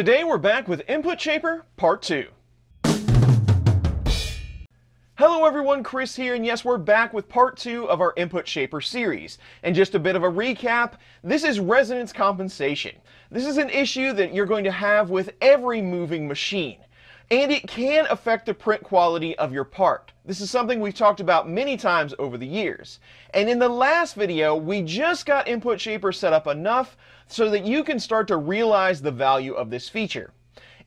Today we're back with Input Shaper Part 2. Hello everyone, Chris here, and yes, we're back with part two of our Input Shaper series. And just a bit of a recap, this is resonance compensation. This is an issue that you're going to have with every moving machine. And it can affect the print quality of your part. This is something we've talked about many times over the years. And in the last video, we just got Input Shaper set up enough so that you can start to realize the value of this feature.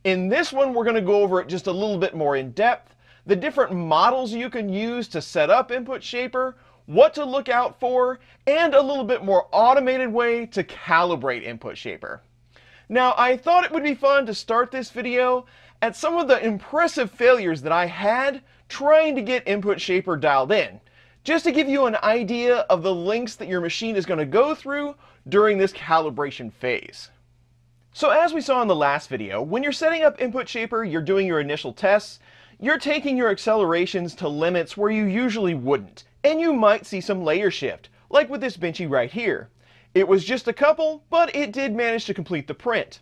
In this one, we're going to go over it just a little bit more in depth, the different models you can use to set up Input Shaper, what to look out for, and a little bit more automated way to calibrate Input Shaper. Now, I thought it would be fun to start this video at some of the impressive failures that I had trying to get Input Shaper dialed in, just to give you an idea of the links that your machine is going to go through during this calibration phase. So as we saw in the last video, when you're setting up Input Shaper, you're doing your initial tests, you're taking your accelerations to limits where you usually wouldn't, and you might see some layer shift, like with this Benchy right here. It was just a couple, but it did manage to complete the print.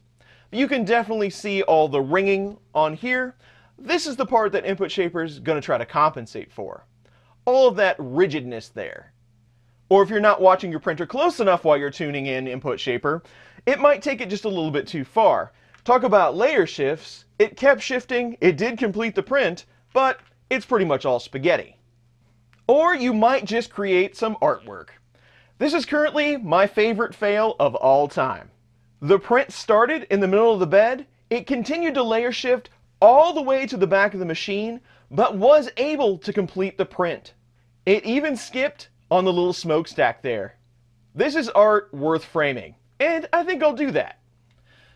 You can definitely see all the ringing on here. This is the part that Input Shaper is going to try to compensate for. All of that rigidness there. Or if you're not watching your printer close enough while you're tuning in Input Shaper, it might take it just a little bit too far. Talk about layer shifts, it kept shifting, it did complete the print, but it's pretty much all spaghetti. Or you might just create some artwork. This is currently my favorite fail of all time. The print started in the middle of the bed, it continued to layer shift all the way to the back of the machine, but was able to complete the print. It even skipped on the little smokestack there. This is art worth framing, and I think I'll do that.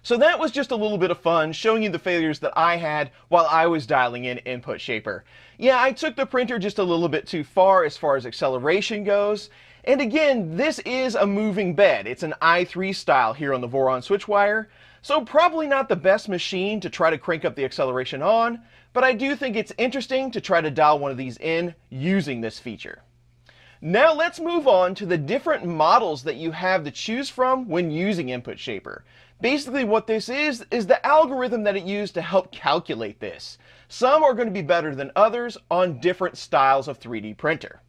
So that was just a little bit of fun showing you the failures that I had while I was dialing in Input Shaper. Yeah, I took the printer just a little bit too far as far as acceleration goes. And again, this is a moving bed. It's an i3 style here on the Voron Switchwire. So probably not the best machine to try to crank up the acceleration on, but I do think it's interesting to try to dial one of these in using this feature. Now let's move on to the different models that you have to choose from when using Input Shaper. Basically what this is, is the algorithm that it used to help calculate this. Some are going to be better than others on different styles of 3D printer.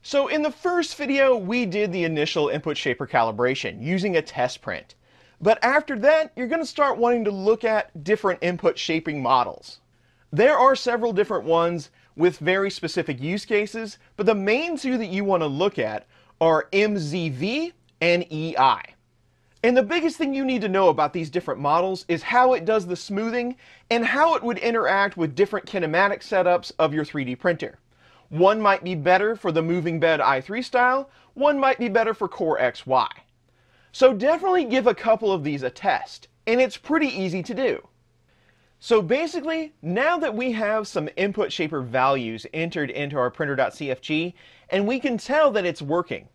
So in the first video, we did the initial input shaper calibration using a test print. But after that, you're going to start wanting to look at different input shaping models. There are several different ones with very specific use cases, but the main two that you want to look at are MZV and EI. And the biggest thing you need to know about these different models is how it does the smoothing and how it would interact with different kinematic setups of your 3D printer. One might be better for the moving bed i3 style, one might be better for Core XY. So definitely give a couple of these a test, and it's pretty easy to do. So basically, now that we have some input shaper values entered into our printer.cfg, and we can tell that it's working,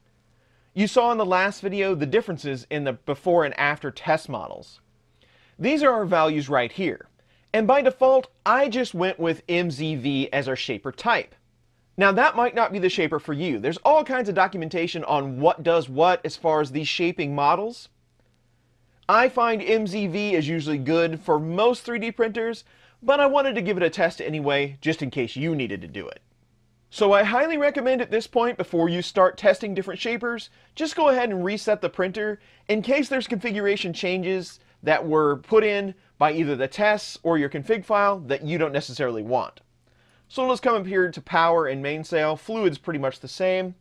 you saw in the last video the differences in the before and after test models. These are our values right here. And by default, I just went with MZV as our shaper type. Now that might not be the shaper for you. There's all kinds of documentation on what does what as far as these shaping models. I find MZV is usually good for most 3D printers, but I wanted to give it a test anyway, just in case you needed to do it. So I highly recommend at this point, before you start testing different shapers, just go ahead and reset the printer in case there's configuration changes that were put in by either the tests or your config file that you don't necessarily want. So let's come up here to power and mainsail. Fluidd's pretty much the same.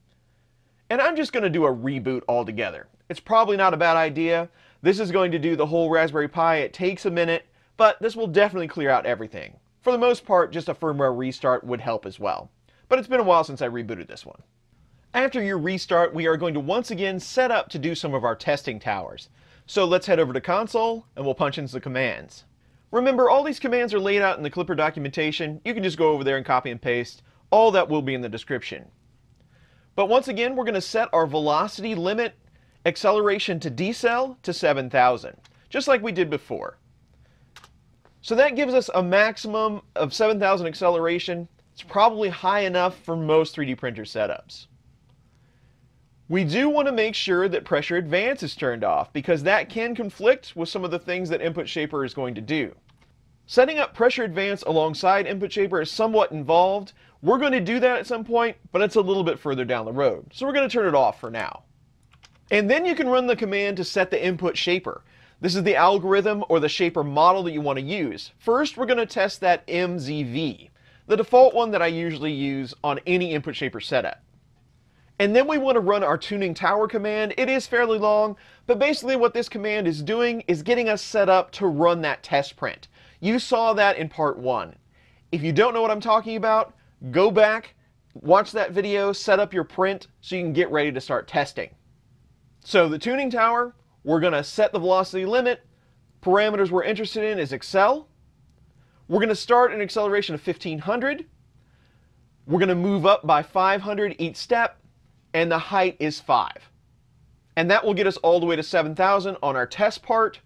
And I'm just going to do a reboot altogether. It's probably not a bad idea. This is going to do the whole Raspberry Pi. It takes a minute, but this will definitely clear out everything. For the most part, just a firmware restart would help as well but it's been a while since I rebooted this one. After your restart, we are going to once again set up to do some of our testing towers. So let's head over to console and we'll punch in some commands. Remember, all these commands are laid out in the Klipper documentation. You can just go over there and copy and paste. All that will be in the description. But once again, we're going to set our velocity limit acceleration to decel to 7,000, just like we did before. So that gives us a maximum of 7,000 acceleration it's probably high enough for most 3D printer setups. We do want to make sure that pressure advance is turned off because that can conflict with some of the things that Input Shaper is going to do. Setting up pressure advance alongside Input Shaper is somewhat involved. We're going to do that at some point, but it's a little bit further down the road. So we're going to turn it off for now. And then you can run the command to set the Input Shaper. This is the algorithm or the shaper model that you want to use. First, we're going to test that MZV, the default one that I usually use on any Input Shaper setup. And then we want to run our tuning tower command. It is fairly long, but basically what this command is doing is getting us set up to run that test print. You saw that in part one. If you don't know what I'm talking about, go back, watch that video, set up your print so you can get ready to start testing. So the tuning tower, we're going to set the velocity limit. Parameters we're interested in is accel. We're going to start an acceleration of 1500. We're going to move up by 500 each step and the height is 5. And that will get us all the way to 7,000 on our test part.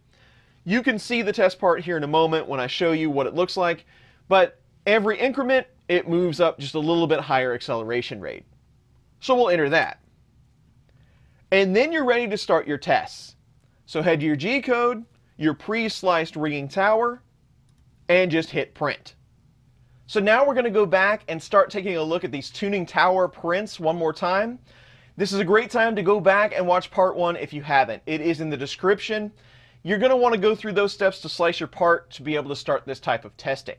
You can see the test part here in a moment when I show you what it looks like, but every increment, it moves up just a little bit higher acceleration rate. So we'll enter that. And then you're ready to start your tests. So head to your G-code, your pre-sliced ringing tower, and just hit print. So now we're going to go back and start taking a look at these tuning tower prints one more time. This is a great time to go back and watch part one if you haven't. It is in the description. You're going to want to go through those steps to slice your part to be able to start this type of testing.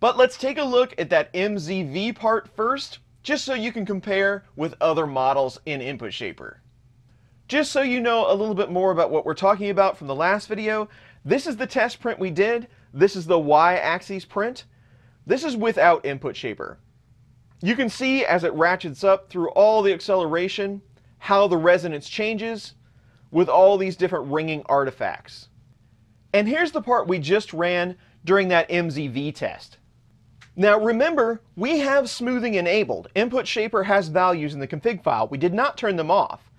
But let's take a look at that MZV part first, just so you can compare with other models in Input Shaper. Just so you know a little bit more about what we're talking about from the last video, this is the test print we did. This is the y-axis print. This is without input shaper. You can see as it ratchets up through all the acceleration how the resonance changes with all these different ringing artifacts. And here's the part we just ran during that MZV test. Now remember, we have smoothing enabled. Input Shaper has values in the config file. We did not turn them off.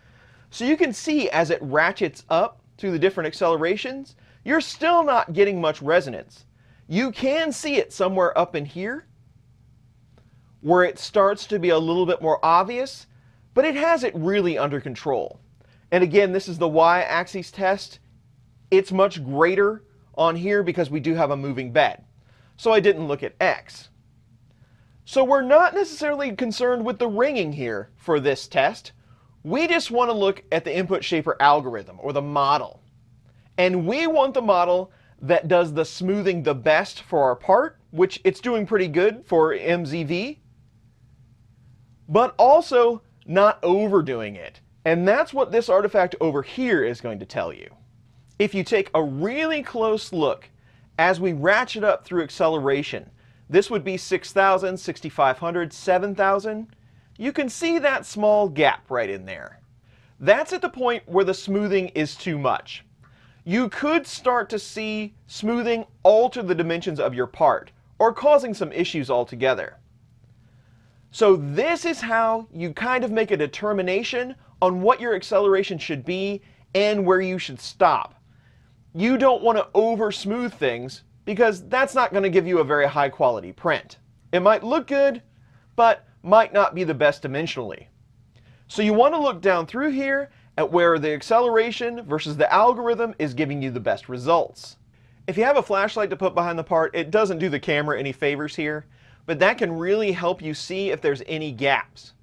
So you can see as it ratchets up through the different accelerations, you're still not getting much resonance. You can see it somewhere up in here where it starts to be a little bit more obvious, but it has it really under control. And again, this is the y-axis test. It's much greater on here because we do have a moving bed. So I didn't look at x. So we're not necessarily concerned with the ringing here for this test. We just want to look at the input shaper algorithm or the model. And we want the model that does the smoothing the best for our part, which it's doing pretty good for MZV, but also not overdoing it. And that's what this artifact over here is going to tell you. If you take a really close look as we ratchet up through acceleration, this would be 6,000, 6,500, 7,000. You can see that small gap right in there. That's at the point where the smoothing is too much you could start to see smoothing alter the dimensions of your part or causing some issues altogether. So this is how you kind of make a determination on what your acceleration should be and where you should stop. You don't want to over smooth things because that's not going to give you a very high quality print. It might look good, but might not be the best dimensionally. So you want to look down through here at where the acceleration versus the algorithm is giving you the best results. If you have a flashlight to put behind the part, it doesn't do the camera any favors here, but that can really help you see if there's any gaps.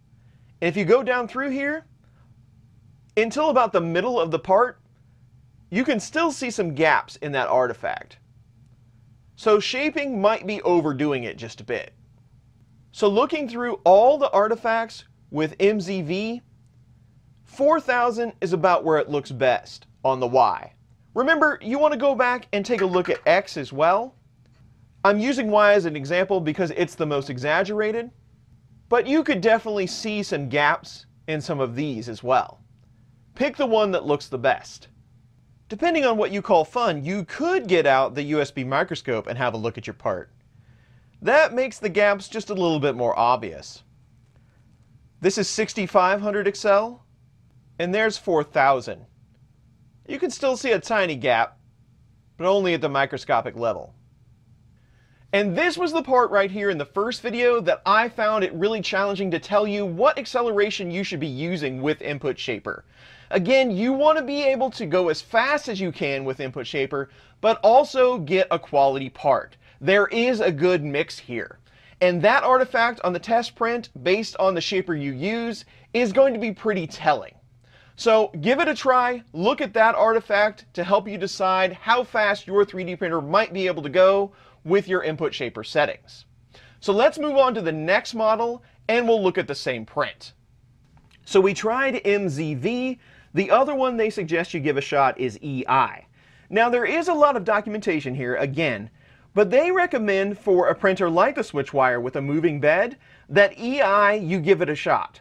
And if you go down through here, until about the middle of the part, you can still see some gaps in that artifact. So shaping might be overdoing it just a bit. So looking through all the artifacts with MZV, 4,000 is about where it looks best on the Y. Remember, you want to go back and take a look at X as well. I'm using Y as an example because it's the most exaggerated, but you could definitely see some gaps in some of these as well. Pick the one that looks the best. Depending on what you call fun, you could get out the USB microscope and have a look at your part. That makes the gaps just a little bit more obvious. This is 6500 accel and there's 4,000. You can still see a tiny gap, but only at the microscopic level. And this was the part right here in the first video that I found it really challenging to tell you what acceleration you should be using with Input Shaper. Again, you want to be able to go as fast as you can with Input Shaper, but also get a quality part. There is a good mix here. And that artifact on the test print, based on the shaper you use, is going to be pretty telling. So give it a try, look at that artifact to help you decide how fast your 3D printer might be able to go with your input shaper settings. So let's move on to the next model and we'll look at the same print. So we tried MZV, the other one they suggest you give a shot is EI. Now there is a lot of documentation here, again, but they recommend for a printer like the Switchwire with a moving bed that EI you give it a shot.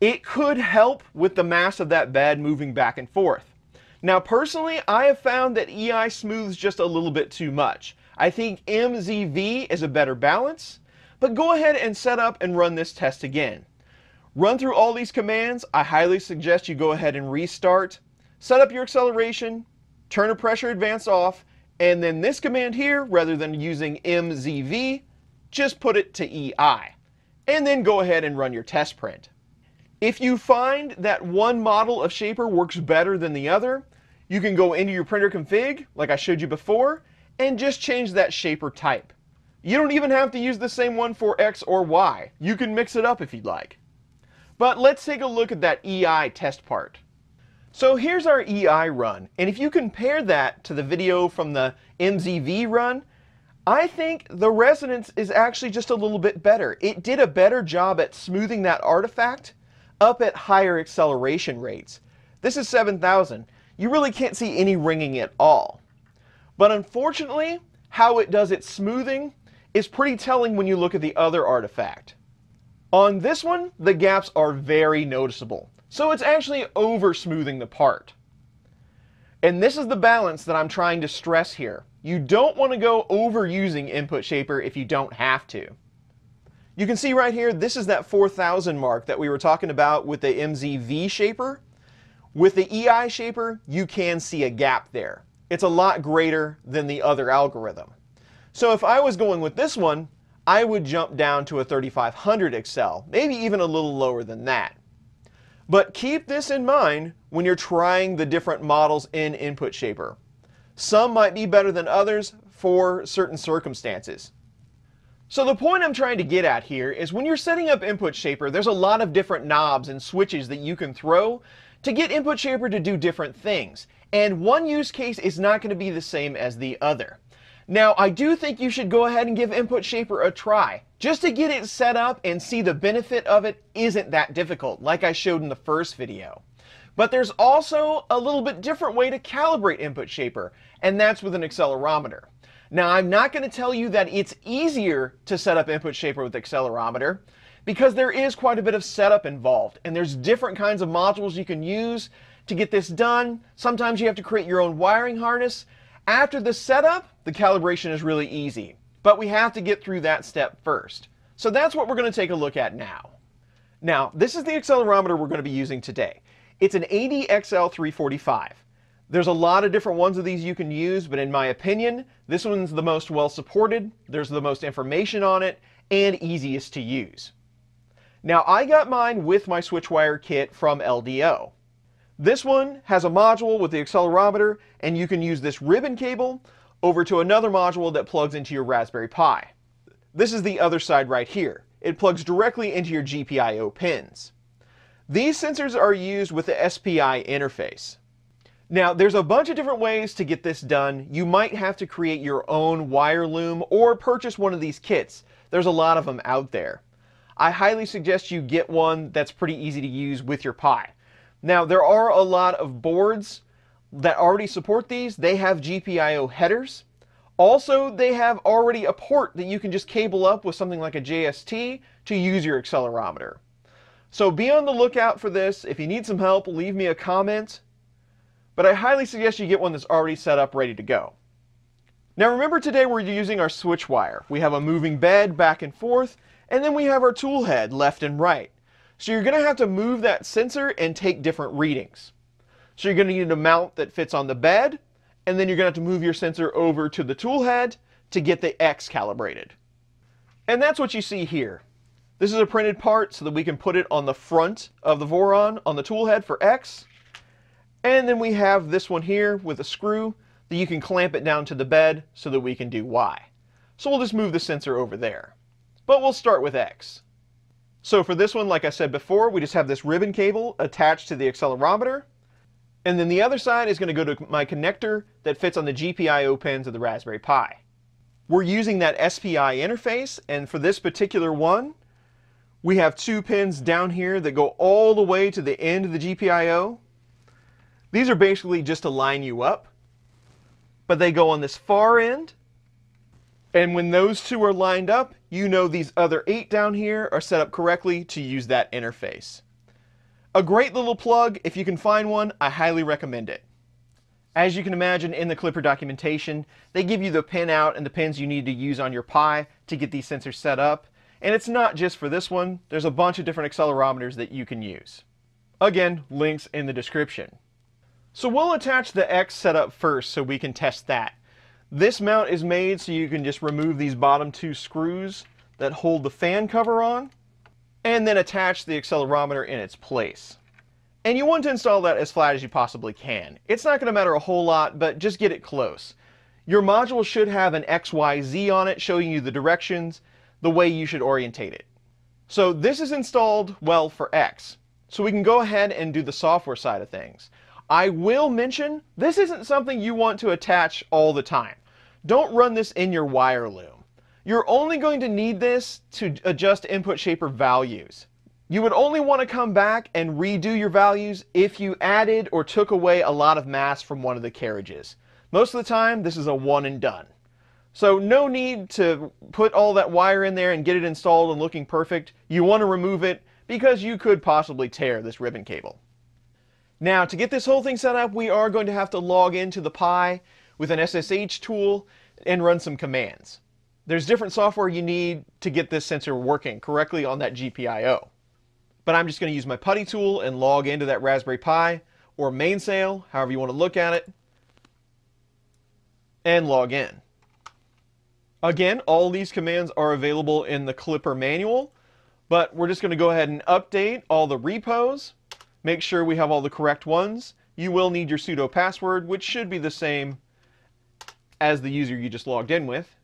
It could help with the mass of that bed moving back and forth. Now personally, I have found that EI smooths just a little bit too much. I think MZV is a better balance, but go ahead and set up and run this test again. Run through all these commands. I highly suggest you go ahead and restart, set up your acceleration, turn a pressure advance off, and then this command here, rather than using MZV, just put it to EI. And then go ahead and run your test print. If you find that one model of Shaper works better than the other, you can go into your printer config, like I showed you before, and just change that Shaper type. You don't even have to use the same one for X or Y. You can mix it up if you'd like. But let's take a look at that EI test part. So here's our EI run, and if you compare that to the video from the MZV run, I think the resonance is actually just a little bit better. It did a better job at smoothing that artifact, up at higher acceleration rates. This is 7,000. You really can't see any ringing at all. But unfortunately, how it does its smoothing is pretty telling when you look at the other artifact. On this one, the gaps are very noticeable. So it's actually over smoothing the part. And this is the balance that I'm trying to stress here. You don't want to go overusing Input Shaper if you don't have to. You can see right here, this is that 4000 mark that we were talking about with the MZV shaper. With the EI shaper, you can see a gap there. It's a lot greater than the other algorithm. So if I was going with this one, I would jump down to a 3500 accel, maybe even a little lower than that. But keep this in mind when you're trying the different models in Input Shaper. Some might be better than others for certain circumstances. So the point I'm trying to get at here is when you're setting up Input Shaper, there's a lot of different knobs and switches that you can throw to get Input Shaper to do different things. And one use case is not going to be the same as the other. Now, I do think you should go ahead and give Input Shaper a try. Just to get it set up and see the benefit of it isn't that difficult, like I showed in the first video. But there's also a little bit different way to calibrate Input Shaper, and that's with an accelerometer. Now, I'm not going to tell you that it's easier to set up Input Shaper with accelerometer because there is quite a bit of setup involved and there's different kinds of modules you can use to get this done. Sometimes you have to create your own wiring harness. After the setup, the calibration is really easy, but we have to get through that step first. So that's what we're going to take a look at now. Now, this is the accelerometer we're going to be using today. It's an ADXL345. There's a lot of different ones of these you can use, but in my opinion, this one's the most well supported, there's the most information on it, and easiest to use. Now I got mine with my SwitchWire kit from LDO. This one has a module with the accelerometer, and you can use this ribbon cable over to another module that plugs into your Raspberry Pi. This is the other side right here. It plugs directly into your GPIO pins. These sensors are used with the SPI interface. Now, there's a bunch of different ways to get this done. You might have to create your own wire loom or purchase one of these kits. There's a lot of them out there. I highly suggest you get one that's pretty easy to use with your Pi. Now, there are a lot of boards that already support these. They have GPIO headers. Also, they have already a port that you can just cable up with something like a JST to use your accelerometer. So be on the lookout for this. If you need some help, leave me a comment but I highly suggest you get one that's already set up ready to go. Now remember today we're using our switch wire. We have a moving bed back and forth, and then we have our tool head left and right. So you're going to have to move that sensor and take different readings. So you're going to need a mount that fits on the bed, and then you're going to have to move your sensor over to the tool head to get the X calibrated. And that's what you see here. This is a printed part so that we can put it on the front of the Voron on the tool head for X. And then we have this one here with a screw that you can clamp it down to the bed so that we can do Y. So we'll just move the sensor over there. But we'll start with X. So for this one, like I said before, we just have this ribbon cable attached to the accelerometer. And then the other side is going to go to my connector that fits on the GPIO pins of the Raspberry Pi. We're using that SPI interface, and for this particular one, we have two pins down here that go all the way to the end of the GPIO. These are basically just to line you up, but they go on this far end. And when those two are lined up, you know these other eight down here are set up correctly to use that interface. A great little plug, if you can find one, I highly recommend it. As you can imagine in the Klipper documentation, they give you the pin out and the pins you need to use on your Pi to get these sensors set up. And it's not just for this one, there's a bunch of different accelerometers that you can use. Again, links in the description. So we'll attach the X setup first so we can test that. This mount is made so you can just remove these bottom two screws that hold the fan cover on and then attach the accelerometer in its place. And you want to install that as flat as you possibly can. It's not going to matter a whole lot, but just get it close. Your module should have an XYZ on it showing you the directions, the way you should orientate it. So this is installed well for X. So we can go ahead and do the software side of things. I will mention, this isn't something you want to attach all the time. Don't run this in your wire loom. You're only going to need this to adjust input shaper values. You would only want to come back and redo your values if you added or took away a lot of mass from one of the carriages. Most of the time, this is a one and done. So no need to put all that wire in there and get it installed and looking perfect. You want to remove it because you could possibly tear this ribbon cable. Now to get this whole thing set up, we are going to have to log into the Pi with an SSH tool and run some commands. There's different software you need to get this sensor working correctly on that GPIO. But I'm just going to use my putty tool and log into that Raspberry Pi or Mainsail, however you want to look at it, and log in. Again, all these commands are available in the Klipper manual, but we're just going to go ahead and update all the repos, make sure we have all the correct ones. You will need your sudo password, which should be the same as the user you just logged in with.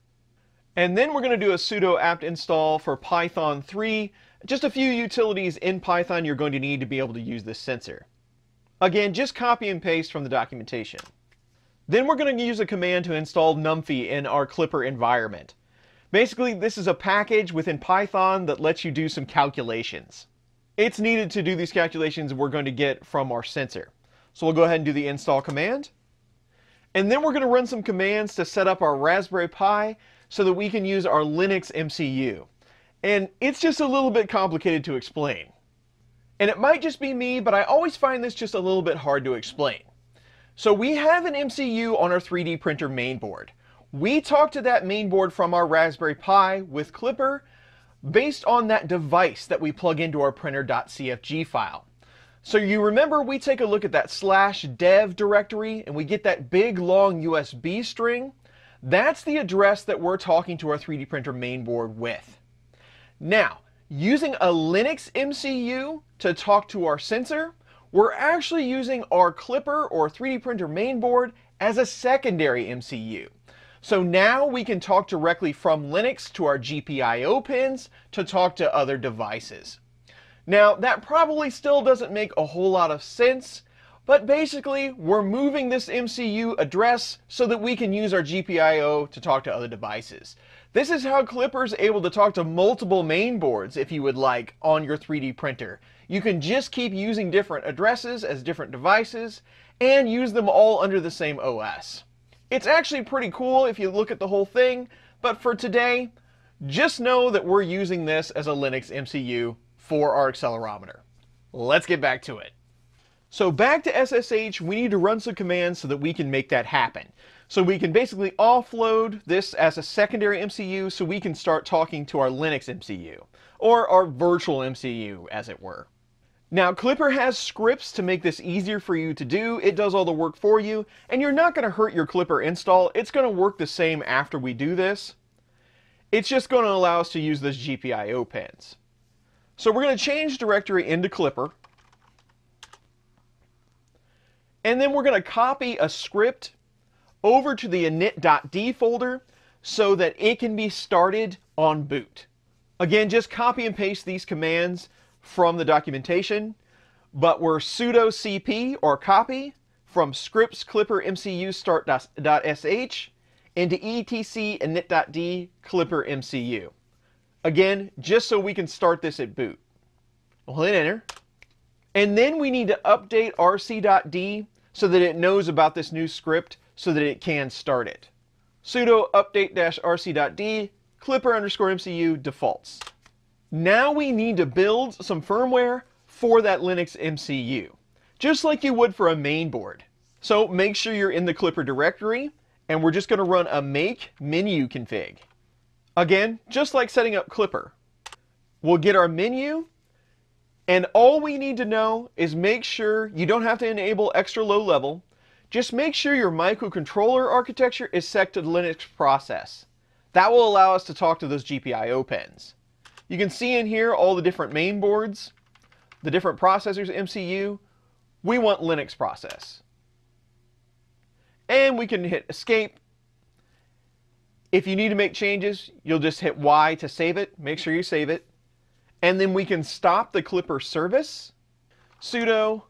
And then we're going to do a sudo apt install for Python 3 just a few utilities in Python you're going to need to be able to use this sensor. Again, just copy and paste from the documentation. Then we're going to use a command to install Numpy in our Klipper environment. Basically, this is a package within Python that lets you do some calculations. It's needed to do these calculations we're going to get from our sensor. So we'll go ahead and do the install command. And then we're going to run some commands to set up our Raspberry Pi so that we can use our Linux MCU. And it's just a little bit complicated to explain. And it might just be me, but I always find this just a little bit hard to explain. So we have an MCU on our 3D printer mainboard. We talk to that mainboard from our Raspberry Pi with Klipper based on that device that we plug into our printer.cfg file. So you remember we take a look at that slash dev directory and we get that big long USB string? That's the address that we're talking to our 3D printer mainboard with. Now, using a Linux MCU to talk to our sensor, we're actually using our Klipper or 3D printer mainboard as a secondary MCU. So now we can talk directly from Linux to our GPIO pins to talk to other devices. Now, that probably still doesn't make a whole lot of sense, but basically, we're moving this MCU address so that we can use our GPIO to talk to other devices. This is how Klipper's able to talk to multiple main boards, if you would like, on your 3D printer. You can just keep using different addresses as different devices, and use them all under the same OS. It's actually pretty cool if you look at the whole thing, but for today, just know that we're using this as a Linux MCU for our accelerometer. Let's get back to it. So back to SSH, we need to run some commands so that we can make that happen. So we can basically offload this as a secondary MCU so we can start talking to our Linux MCU, or our virtual MCU as it were. Now, Klipper has scripts to make this easier for you to do. It does all the work for you, and you're not going to hurt your Klipper install. It's going to work the same after we do this. It's just going to allow us to use those GPIO pins. So we're going to change directory into Klipper. And then we're going to copy a script over to the init.d folder so that it can be started on boot. Again, just copy and paste these commands from the documentation, but we're sudo cp or copy from scripts klipper mcu start.sh into etc init.d klipper mcu. Again, just so we can start this at boot. We'll hit enter. And then we need to update rc.d so that it knows about this new script so that it can start it. sudo update-rc.d klipper underscore mcu defaults. Now we need to build some firmware for that Linux MCU, just like you would for a main board. So make sure you're in the Klipper directory, and we're just going to run a make menu config. Again, just like setting up Klipper. We'll get our menu, and all we need to know is make sure you don't have to enable extra low level. Just make sure your microcontroller architecture is set to the Linux process. That will allow us to talk to those GPIO pins. You can see in here all the different main boards, the different processors, MCU. We want Linux process. And we can hit escape. If you need to make changes, you'll just hit Y to save it. Make sure you save it. And then we can stop the klipper service. sudo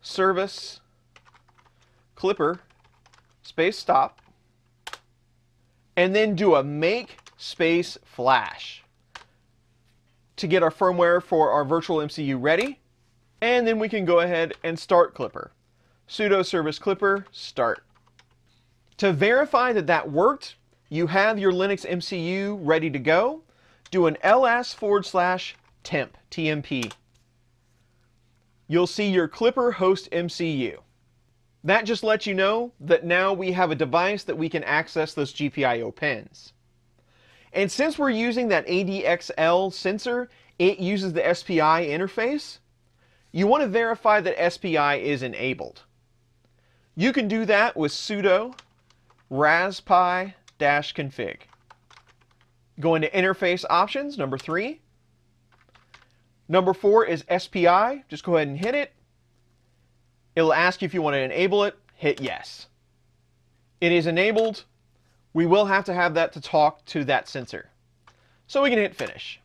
service klipper space stop. And then do a make space flash to get our firmware for our virtual MCU ready. And then we can go ahead and start Klipper. sudo service klipper start. To verify that that worked, you have your Linux MCU ready to go. Do an ls forward slash temp, TMP. You'll see your Klipper host MCU. That just lets you know that now we have a device that we can access those GPIO pins. And since we're using that ADXL sensor, it uses the SPI interface. You want to verify that SPI is enabled. You can do that with sudo raspi-config. Go into interface options, number three. Number four is SPI. Just go ahead and hit it. It'll ask you if you want to enable it. Hit yes. It is enabled we will have to have that to talk to that sensor. So we can hit finish.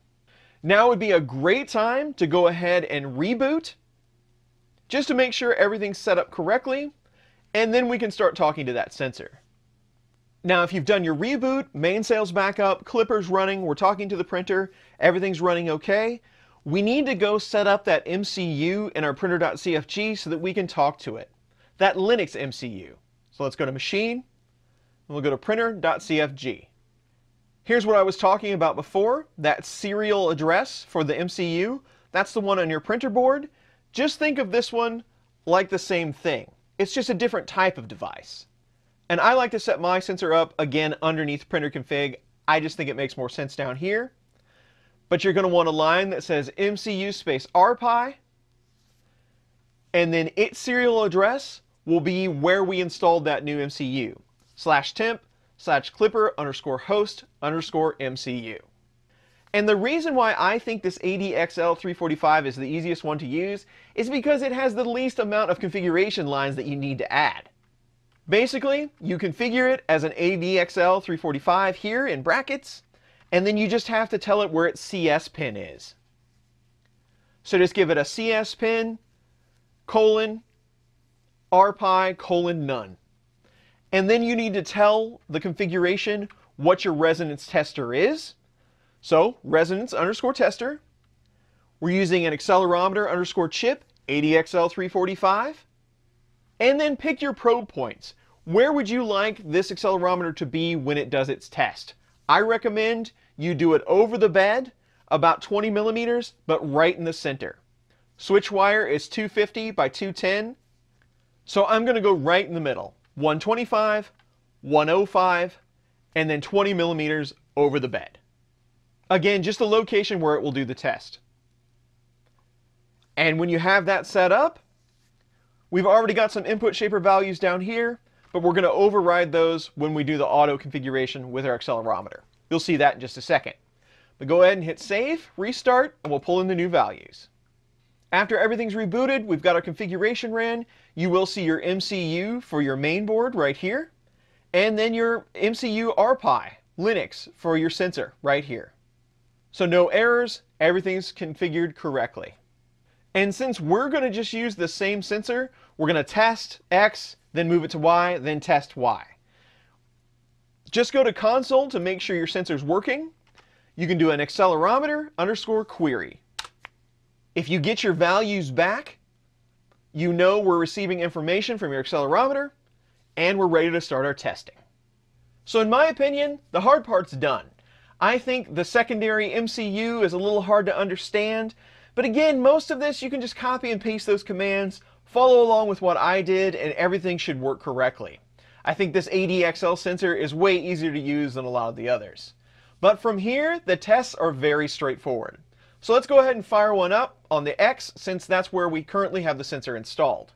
Now would be a great time to go ahead and reboot just to make sure everything's set up correctly and then we can start talking to that sensor. Now if you've done your reboot, mainsail's back up, Klipper's running, we're talking to the printer, everything's running okay, we need to go set up that MCU in our printer.cfg so that we can talk to it. That Linux MCU. So let's go to Machine, and we'll go to printer.cfg. Here's what I was talking about before, that serial address for the MCU. That's the one on your printer board. Just think of this one like the same thing. It's just a different type of device. And I like to set my sensor up, again, underneath printer config. I just think it makes more sense down here. But you're going to want a line that says MCU space RPI, and then its serial address will be where we installed that new MCU slash temp slash klipper, underscore host underscore MCU. And the reason why I think this ADXL345 is the easiest one to use is because it has the least amount of configuration lines that you need to add. Basically, you configure it as an ADXL345 here in brackets, and then you just have to tell it where its CS pin is. So just give it a CS pin, colon, RPI, colon, none. And then you need to tell the configuration what your resonance tester is. So resonance underscore tester. We're using an accelerometer underscore chip, ADXL345. And then pick your probe points. Where would you like this accelerometer to be when it does its test? I recommend you do it over the bed, about 20 millimeters, but right in the center. Switch wire is 250 by 210. So I'm going to go right in the middle. 125, 105, and then 20 millimeters over the bed. Again, just the location where it will do the test. And when you have that set up, we've already got some input shaper values down here, but we're going to override those when we do the auto configuration with our accelerometer. You'll see that in just a second. But go ahead and hit save, restart, and we'll pull in the new values. After everything's rebooted, we've got our configuration ran. You will see your MCU for your main board right here, and then your MCU RPI Linux for your sensor right here. So no errors, everything's configured correctly. And since we're going to just use the same sensor, we're going to test X, then move it to Y, then test Y. Just go to console to make sure your sensor's working. You can do an accelerometer underscore query. If you get your values back, you know we're receiving information from your accelerometer, and we're ready to start our testing. So in my opinion, the hard part's done. I think the secondary MCU is a little hard to understand, but again, most of this you can just copy and paste those commands, follow along with what I did, and everything should work correctly. I think this ADXL sensor is way easier to use than a lot of the others. But from here, the tests are very straightforward. So let's go ahead and fire one up on the X since that's where we currently have the sensor installed.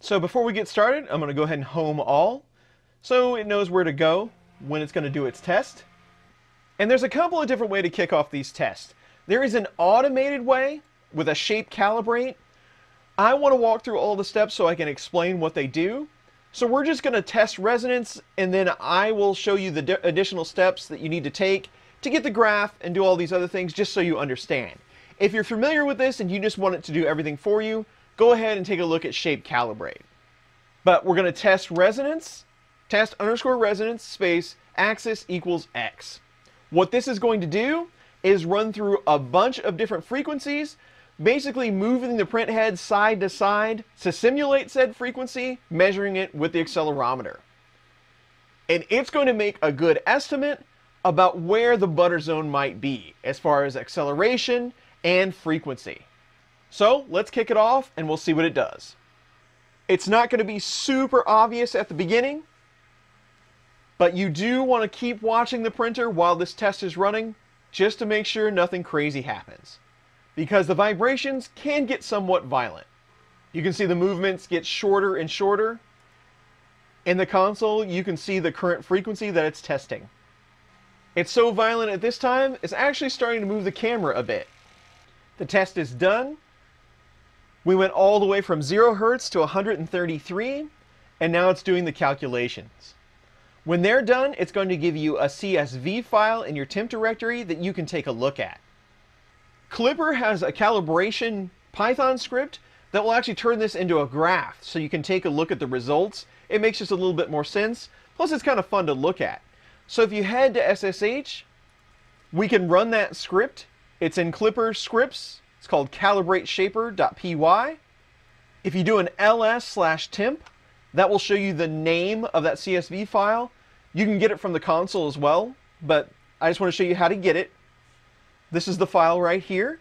So before we get started, I'm going to go ahead and home all so it knows where to go when it's going to do its test. And there's a couple of different ways to kick off these tests. There is an automated way with a shape calibrate. I want to walk through all the steps so I can explain what they do. So we're just going to test resonance and then I will show you the additional steps that you need to take to get the graph and do all these other things just so you understand. If you're familiar with this and you just want it to do everything for you, go ahead and take a look at shape calibrate. But we're going to test resonance test underscore resonance space axis equals x. What this is going to do is run through a bunch of different frequencies, basically moving the print head side to side to simulate said frequency, measuring it with the accelerometer. And it's going to make a good estimate about where the butter zone might be as far as acceleration and frequency. So let's kick it off and we'll see what it does. It's not going to be super obvious at the beginning, but you do want to keep watching the printer while this test is running just to make sure nothing crazy happens. Because the vibrations can get somewhat violent. You can see the movements get shorter and shorter. In the console, you can see the current frequency that it's testing. It's so violent at this time, it's actually starting to move the camera a bit. The test is done. We went all the way from 0 Hertz to 133, and now it's doing the calculations. When they're done, it's going to give you a CSV file in your temp directory that you can take a look at. Klipper has a calibration Python script that will actually turn this into a graph so you can take a look at the results. It makes just a little bit more sense. Plus, it's kind of fun to look at. So if you head to SSH, we can run that script. It's in Klipper scripts. It's called calibrateshaper.py. If you do an ls slash temp, that will show you the name of that CSV file you can get it from the console as well, but I just want to show you how to get it. This is the file right here.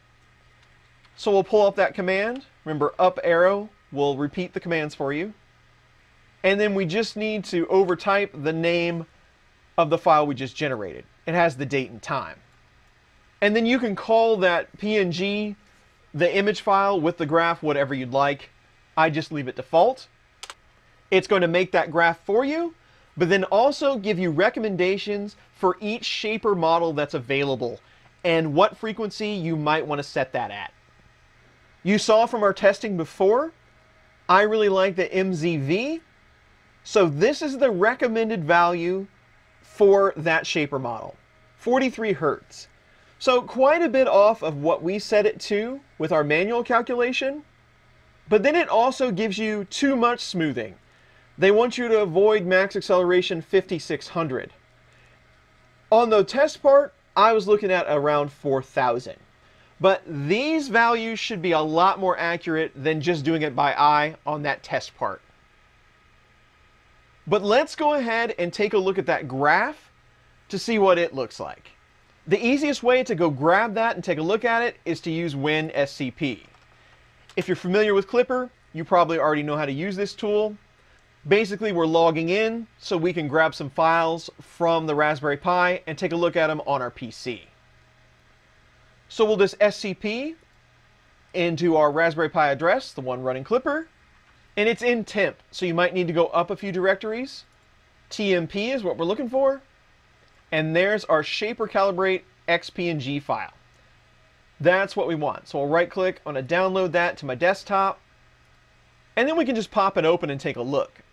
So we'll pull up that command. Remember, up arrow will repeat the commands for you. And then we just need to overtype the name of the file we just generated. It has the date and time. And then you can call that PNG, the image file with the graph, whatever you'd like. I just leave it default. It's going to make that graph for you, but then also give you recommendations for each shaper model that's available and what frequency you might want to set that at. You saw from our testing before, I really like the MZV. So this is the recommended value for that shaper model, 43 Hertz. So quite a bit off of what we set it to with our manual calculation, but then it also gives you too much smoothing. They want you to avoid max acceleration 5600. On the test part, I was looking at around 4000. But these values should be a lot more accurate than just doing it by eye on that test part. But let's go ahead and take a look at that graph to see what it looks like. The easiest way to go grab that and take a look at it is to use WinSCP. If you're familiar with Klipper, you probably already know how to use this tool. Basically, we're logging in so we can grab some files from the Raspberry Pi and take a look at them on our PC. So we'll just SCP into our Raspberry Pi address, the one running Klipper, and it's in temp, so you might need to go up a few directories. TMP is what we're looking for, and there's our Shaper Calibrate XPNG file. That's what we want. So I'll right click, going to download that to my desktop, and then we can just pop it open and take a look.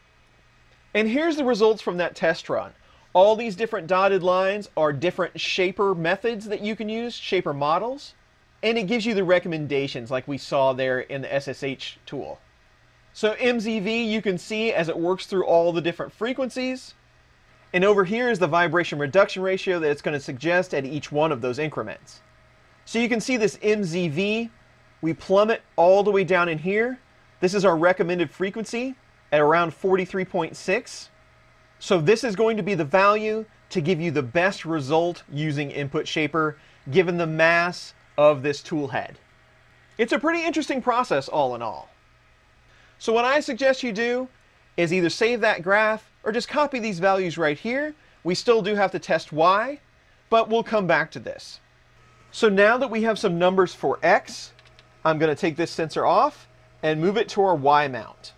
And here's the results from that test run. All these different dotted lines are different shaper methods that you can use, shaper models, and it gives you the recommendations like we saw there in the SSH tool. So MZV you can see as it works through all the different frequencies, and over here is the vibration reduction ratio that it's going to suggest at each one of those increments. So you can see this MZV, we plummet all the way down in here. This is our recommended frequency at around 43.6. So this is going to be the value to give you the best result using Input Shaper given the mass of this tool head. It's a pretty interesting process all in all. So what I suggest you do is either save that graph or just copy these values right here. We still do have to test Y, but we'll come back to this. So now that we have some numbers for X, I'm going to take this sensor off and move it to our Y mount.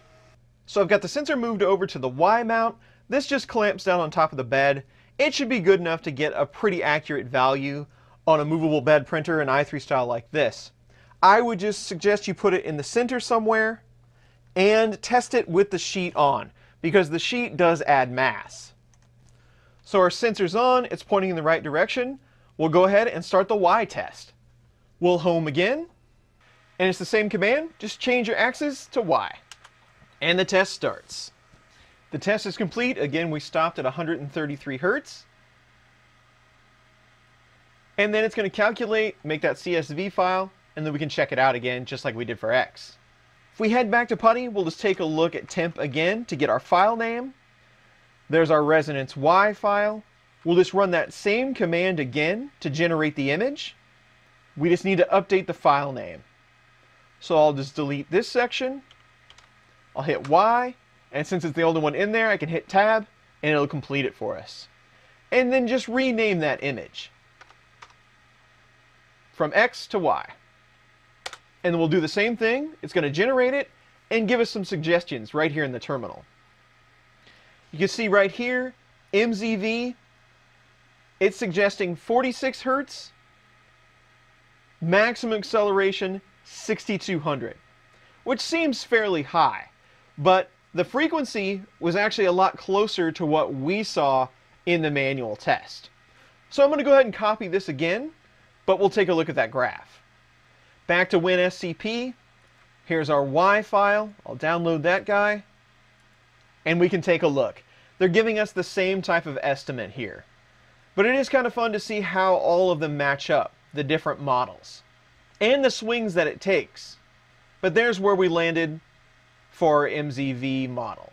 So I've got the sensor moved over to the Y mount. This just clamps down on top of the bed. It should be good enough to get a pretty accurate value on a movable bed printer, an i3 style like this. I would just suggest you put it in the center somewhere and test it with the sheet on because the sheet does add mass. So our sensor's on, it's pointing in the right direction we'll go ahead and start the Y test. We'll home again, and it's the same command, just change your axis to Y. And the test starts. The test is complete. Again, we stopped at 133 hertz. And then it's going to calculate, make that CSV file, and then we can check it out again, just like we did for X. If we head back to PuTTY, we'll just take a look at temp again to get our file name. There's our resonance Y file. We'll just run that same command again to generate the image. We just need to update the file name. So I'll just delete this section. I'll hit Y, and since it's the only one in there, I can hit Tab, and it'll complete it for us. And then just rename that image from X to Y. And we'll do the same thing. It's going to generate it and give us some suggestions right here in the terminal. You can see right here, MZV it's suggesting 46 hertz, maximum acceleration 6200, which seems fairly high, but the frequency was actually a lot closer to what we saw in the manual test. So I'm going to go ahead and copy this again, but we'll take a look at that graph. Back to WinSCP, here's our Y file, I'll download that guy, and we can take a look. They're giving us the same type of estimate here. But it is kind of fun to see how all of them match up, the different models, and the swings that it takes. But there's where we landed for MZV model.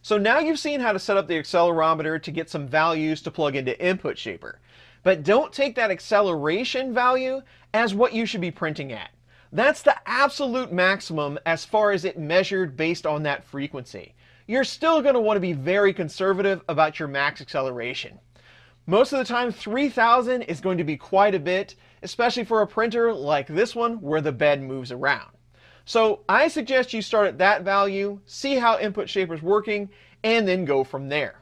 So now you've seen how to set up the accelerometer to get some values to plug into Input Shaper. But don't take that acceleration value as what you should be printing at. That's the absolute maximum as far as it measured based on that frequency. You're still going to want to be very conservative about your max acceleration. Most of the time, 3000 is going to be quite a bit, especially for a printer like this one where the bed moves around. So I suggest you start at that value, see how Input Shaper is working, and then go from there.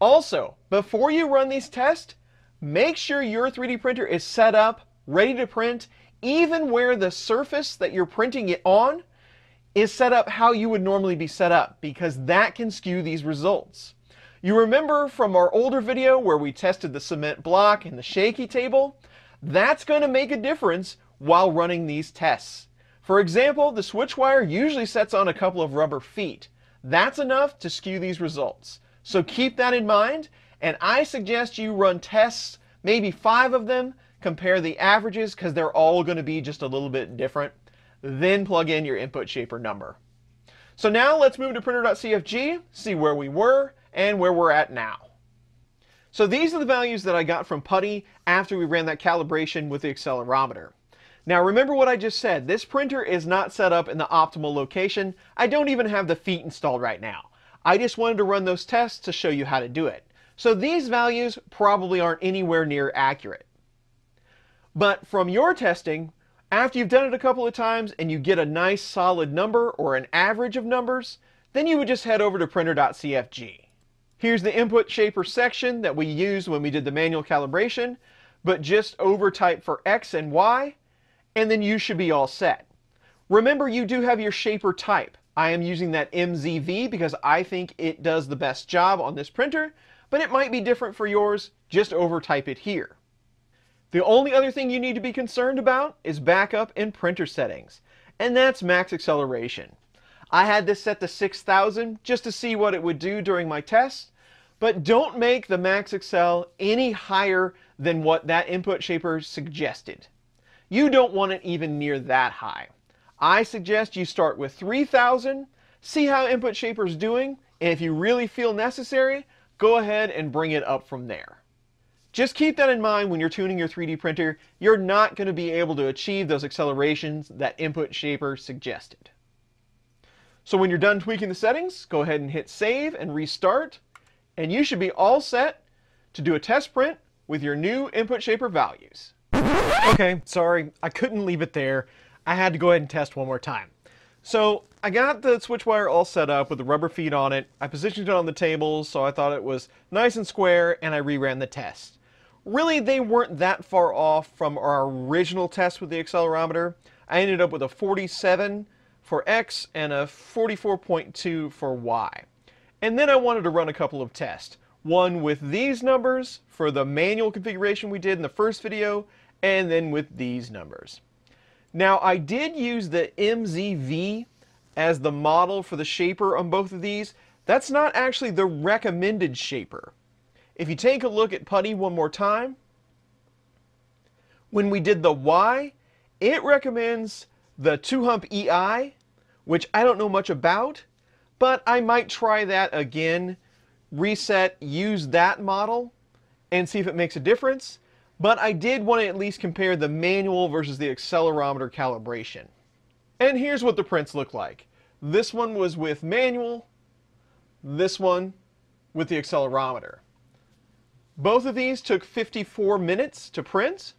Also, before you run these tests, make sure your 3D printer is set up, ready to print, even where the surface that you're printing it on is set up how you would normally be set up, because that can skew these results. You remember from our older video where we tested the cement block and the shaky table? That's going to make a difference while running these tests. For example, the switch wire usually sets on a couple of rubber feet. That's enough to skew these results. So keep that in mind, and I suggest you run tests, maybe five of them, compare the averages because they're all going to be just a little bit different. Then plug in your input shaper number. So now let's move to printer.cfg, see where we were, and where we're at now. So these are the values that I got from PuTTY after we ran that calibration with the accelerometer. Now remember what I just said, this printer is not set up in the optimal location. I don't even have the feet installed right now. I just wanted to run those tests to show you how to do it. So these values probably aren't anywhere near accurate. But from your testing, After you've done it a couple of times and you get a nice solid number or an average of numbers, then you would just head over to printer.cfg. Here's the input shaper section that we used when we did the manual calibration, but just overtype for X and Y, and then you should be all set. Remember, you do have your shaper type. I am using that MZV because I think it does the best job on this printer, but it might be different for yours. Just overtype it here. The only other thing you need to be concerned about is backup and printer settings, and that's max acceleration. I had this set to 6000 just to see what it would do during my test, but don't make the max accel any higher than what that input shaper suggested. You don't want it even near that high. I suggest you start with 3000, see how input shaper is doing, and if you really feel necessary, go ahead and bring it up from there. Just keep that in mind when you're tuning your 3D printer. You're not going to be able to achieve those accelerations that Input Shaper suggested. So when you're done tweaking the settings, go ahead and hit save and restart. And you should be all set to do a test print with your new Input Shaper values. Okay, sorry, I couldn't leave it there. I had to go ahead and test one more time. So I got the switch wire all set up with the rubber feet on it. I positioned it on the table so I thought it was nice and square and I reran the test really they weren't that far off from our original test with the accelerometer. I ended up with a 47 for X and a 44.2 for Y. And then I wanted to run a couple of tests. One with these numbers for the manual configuration we did in the first video, and then with these numbers. Now I did use the MZV as the model for the shaper on both of these. That's not actually the recommended shaper. If you take a look at PuTTY one more time, when we did the Y, it recommends the 2 Hump EI, which I don't know much about, but I might try that again, reset, use that model, and see if it makes a difference. But I did want to at least compare the manual versus the accelerometer calibration. And here's what the prints look like. This one was with manual, this one with the accelerometer. Both of these took 54 minutes to print.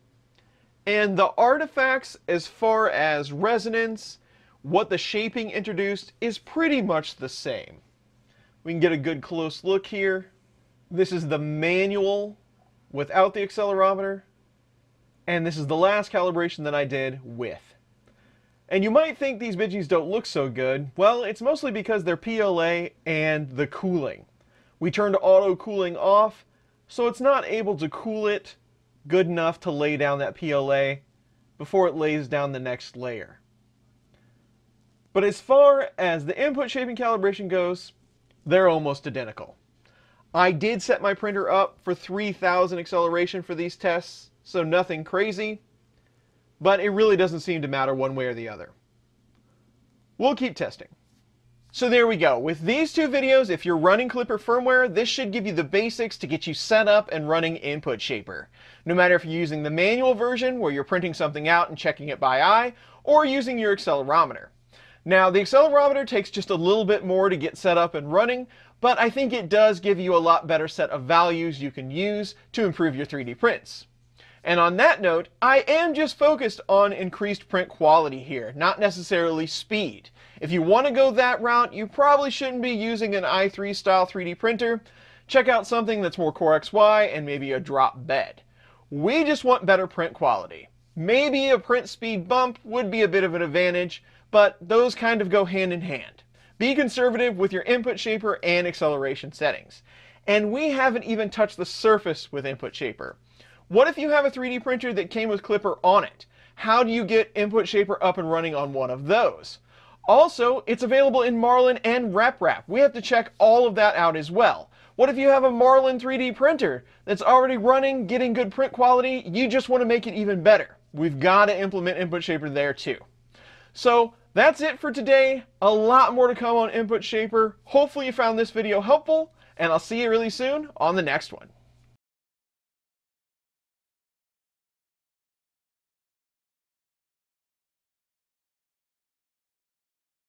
And the artifacts, as far as resonance, what the shaping introduced, is pretty much the same. We can get a good close look here. This is the manual without the accelerometer. And this is the last calibration that I did with. And you might think these Benchies don't look so good. Well, it's mostly because they're PLA and the cooling. We turned auto cooling off, so it's not able to cool it good enough to lay down that PLA before it lays down the next layer. But as far as the input shaping calibration goes, they're almost identical. I did set my printer up for 3000 acceleration for these tests, so nothing crazy, but it really doesn't seem to matter one way or the other. We'll keep testing. So there we go. With these two videos, if you're running Klipper firmware, this should give you the basics to get you set up and running Input Shaper. No matter if you're using the manual version, where you're printing something out and checking it by eye, or using your accelerometer. Now, the accelerometer takes just a little bit more to get set up and running, but I think it does give you a lot better set of values you can use to improve your 3D prints. And on that note, I am just focused on increased print quality here, not necessarily speed. If you want to go that route, you probably shouldn't be using an i3 style 3D printer. Check out something that's more Core XY and maybe a drop bed. We just want better print quality. Maybe a print speed bump would be a bit of an advantage, but those kind of go hand in hand. Be conservative with your input shaper and acceleration settings. And we haven't even touched the surface with input shaper. What if you have a 3D printer that came with Klipper on it? How do you get Input Shaper up and running on one of those? Also, it's available in Marlin and RepRap. We have to check all of that out as well. What if you have a Marlin 3D printer that's already running, getting good print quality, you just want to make it even better? We've got to implement Input Shaper there too. So that's it for today. A lot more to come on Input Shaper. Hopefully you found this video helpful, and I'll see you really soon on the next one.